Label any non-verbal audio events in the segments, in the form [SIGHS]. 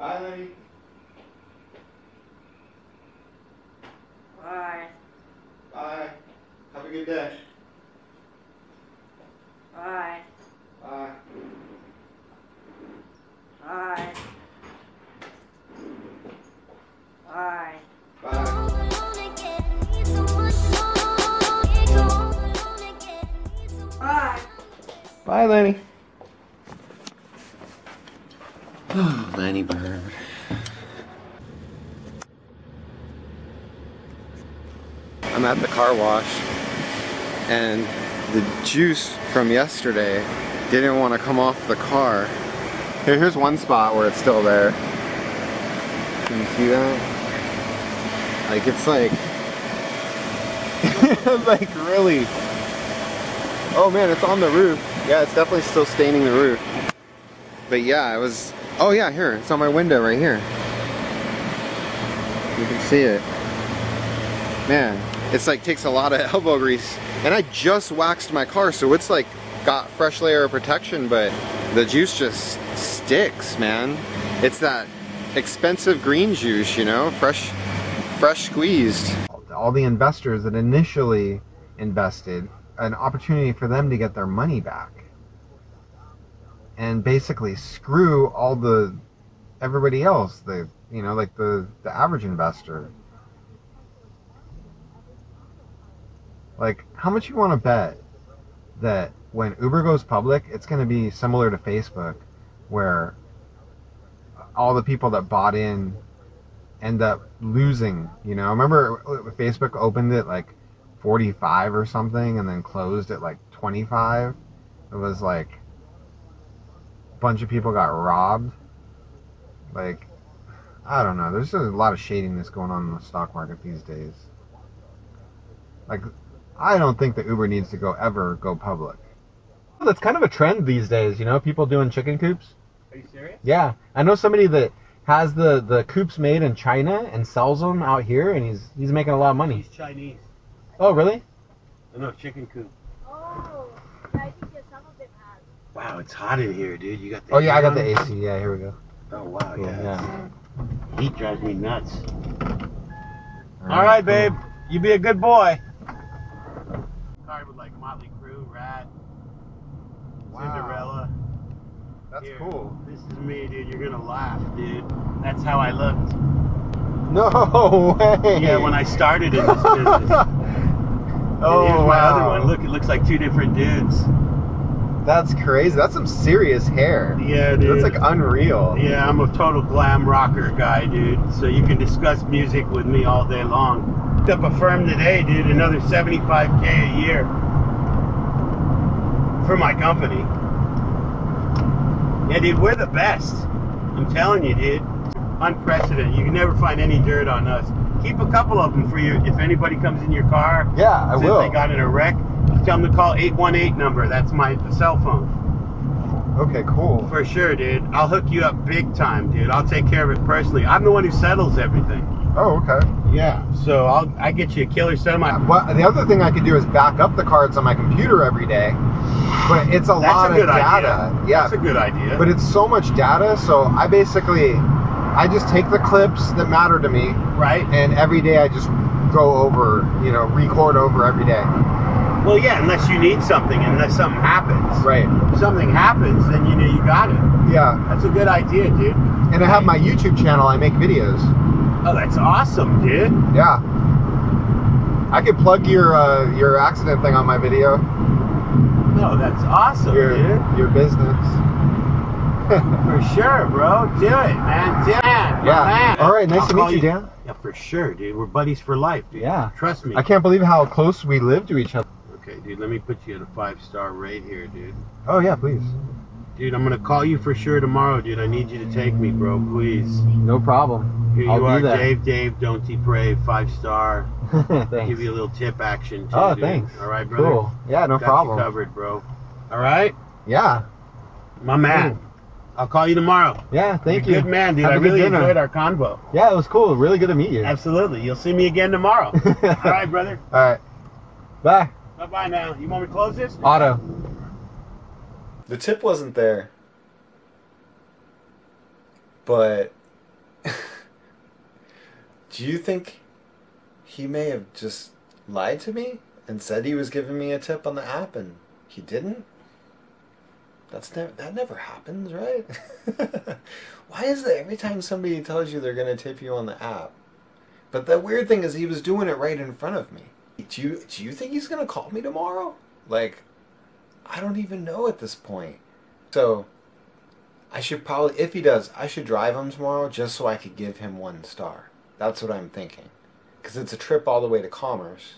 Bye, Lenny. Bye. Bye. Have a good day. Bye. Bye. Bye. Bye. Bye. Bye. Bye, Lenny. [SIGHS] [SIGHS] [SIGHS] Bird. I'm at the car wash, and the juice from yesterday didn't want to come off the car. Here, here's one spot where it's still there. Can you see that? Like, it's like, [LAUGHS] like really. Oh man, it's on the roof. Yeah, it's definitely still staining the roof. But yeah, it was, oh yeah, here, it's on my window right here. You can see it. Man, it's like takes a lot of [LAUGHS] elbow grease. And I just waxed my car, so it's like got fresh layer of protection, but the juice just sticks, man. It's that expensive green juice, you know, fresh, fresh squeezed. All the investors that initially invested, an opportunity for them to get their money back. And basically screw all the everybody else, the you know, like the the average investor. Like, how much you want to bet that when Uber goes public, it's going to be similar to Facebook, where all the people that bought in end up losing. You know, remember Facebook opened it like 45 or something and then closed at like 25? It was like bunch of people got robbed. Like, I don't know. There's just a lot of shadiness going on in the stock market these days. Like, I don't think that Uber needs to go ever go public. Well, That's kind of a trend these days, you know, people doing chicken coops. Are you serious? Yeah, I know somebody that has the the coops made in China and sells them out here, and he's he's making a lot of money. He's Chinese. Oh, really? No, chicken coop. Oh, yeah, I think that some of them have. Wow, it's hot in here, dude. You got the Oh yeah, I got on? the AC. Yeah, here we go. Oh wow, Cool, yeah. yeah. Heat drives me nuts. All right, babe. You be a good boy. Card with like Motley Crue, Ratt, Cinderella. That's Here, cool. This is me, dude. You're gonna laugh, dude. That's how I looked. No way. Yeah, when I started in this [LAUGHS] business. Oh, and oh here's my wow. other one. Look, it looks like two different dudes. That's crazy. That's some serious hair. Yeah, dude. That's like unreal. Yeah, I'm a total glam rocker guy, dude. So you can discuss music with me all day long. Picked up a firm today, dude. Another 75k a year for my company. Yeah, dude, we're the best. I'm telling you, dude. Unprecedented. You can never find any dirt on us. Keep a couple of them for you. If anybody comes in your car, Yeah, I will. they got in a wreck, tell them to call 818 number. That's my cell phone. Okay, cool. For sure, dude. I'll hook you up big time, dude. I'll take care of it personally. I'm the one who settles everything. Oh, okay. Yeah. So I'll I get you a killer set. settlement. What the other thing I could do is back up the cards on my computer every day, but it's a That's lot a good of data. idea. Yeah, That's a good idea. but it's so much data. So I basically, I just take the clips that matter to me, right. and every day I just go over, you know, record over every day. Well, yeah. Unless you need something, unless something happens. Right. If something happens, then you know you got it. Yeah, That's a good idea, dude. and I have my YouTube channel. I make videos. Oh, that's awesome, dude. Yeah. I could plug your uh, your accident thing on my video. No, that's awesome, Your dude. your business. For [LAUGHS] sure, bro. Do it, man. Do it. Yeah. man. All right. Nice I'll to meet you, Dan. Yeah, for sure, dude. We're buddies for life, dude. Yeah. Trust me. I can't believe how close we live to each other. Dude. Let me put you at a five star rate here, dude. Oh yeah, please. Dude, I'm gonna call you for sure tomorrow, dude. I need you to take me, bro, please. No problem. Here I'll you are, there. Dave. Dave, don't pray, five star. [LAUGHS] Thanks. Give you a little tip action too. Oh, dude. thanks. All right, brother. Cool. Yeah, no Got problem. You covered, bro. All right, Yeah. my man. I'll call you tomorrow. Yeah. Thank You're you. Good man, dude. Have I really dinner. enjoyed our convo. Yeah, it was cool. Really good to meet you. Absolutely. You'll see me again tomorrow. [LAUGHS] All right, brother. All right. Bye. Bye bye now. You want me to close this? Auto. The tip wasn't there. But [LAUGHS] Do you think he may have just lied to me and said he was giving me a tip on the app and he didn't? That's never that never happens, right? [LAUGHS] Why is it every time somebody tells you they're gonna tip you on the app? But the weird thing is he was doing it right in front of me. Do you do you think he's gonna call me tomorrow? Like I don't even know at this point. So I should probably if he does, I should drive him tomorrow just so I could give him one star. That's what I'm thinking. Cause it's a trip all the way to Commerce.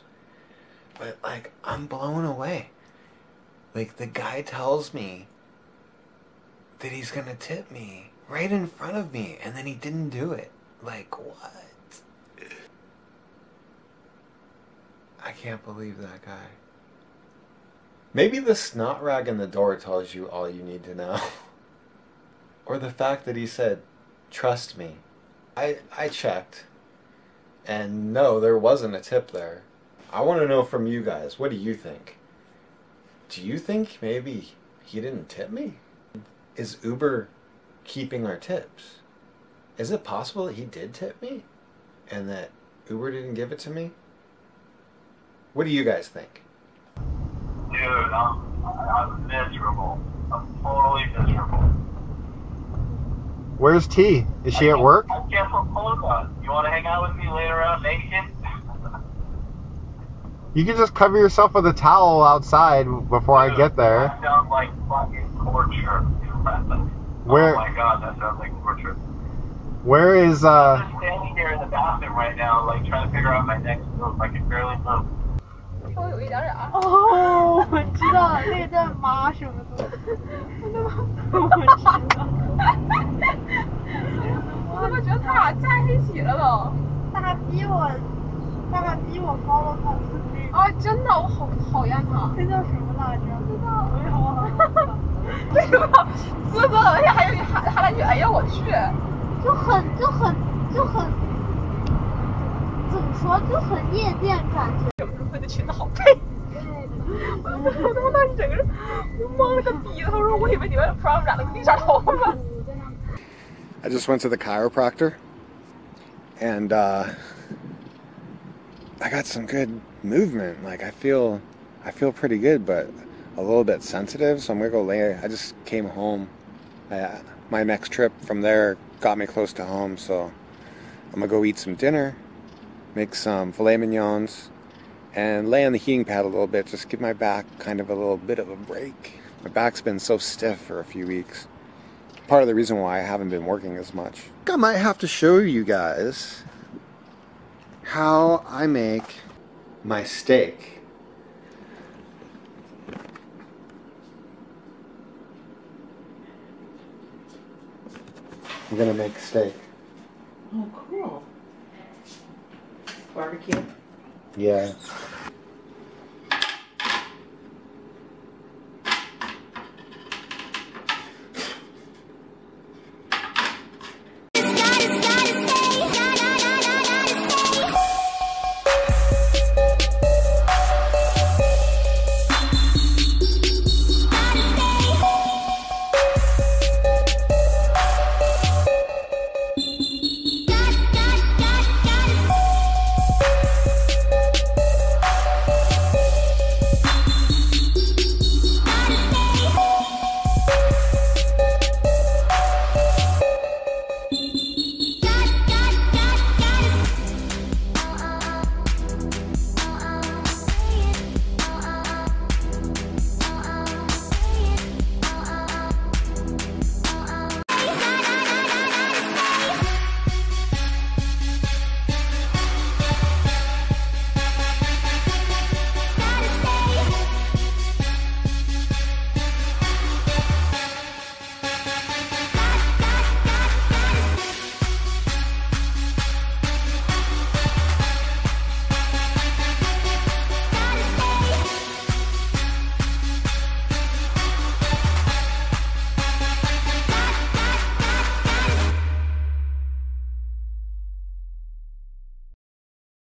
But like I'm blown away. Like the guy tells me that he's gonna tip me right in front of me, and then he didn't do it. Like what? I can't believe that guy. Maybe the snot rag in the door tells you all you need to know. [LAUGHS] or the fact that he said, trust me. I, I checked, and no, there wasn't a tip there. I want to know from you guys, what do you think? Do you think maybe he didn't tip me? Is Uber keeping our tips? Is it possible that he did tip me and that Uber didn't give it to me? What do you guys think? Dude, I'm, I'm miserable. I'm totally miserable. Where's T? Is she at work? I can't believe that. You want to hang out with me later on naked? You can just cover yourself with a towel outside before I get there. That sounds like fucking torture. Where- Oh my god, that sounds like torture. Where is uh? I'm just standing here in the bathroom right now, like trying to figure out my next move. I can barely move. 稍微有一点点啊。哦，我知道那个叫妈什么的，我知道。我怎么觉得他俩在一起了都？他比我，他比我高了好四倍。啊，真的，我好讨厌他。这叫什么来着？不知道。[LAUGHS] 哎呀，我为什么啧啧，而且还有还还来句哎呀我去，就很就很就很，[LAUGHS] 说就很夜店感觉。有时候会的裙子好配。我我他妈当时整个人懵了个逼，他说我以为你为了 prom 染了个绿色头发。 I just went to the chiropractor and uh, I got some good movement. Like I feel I feel pretty good, but a little bit sensitive. So I'm gonna go lay. I just came home. Uh, my next trip from there got me close to home, so I'm gonna go eat some dinner, make some um, filet mignons, and lay on the heating pad a little bit. Just give my back kind of a little bit of a break. My back's been so stiff for a few weeks part of the reason why I haven't been working as much. I might have to show you guys how I make my steak. I'm gonna make steak. Oh, cool. Barbecue. Yeah.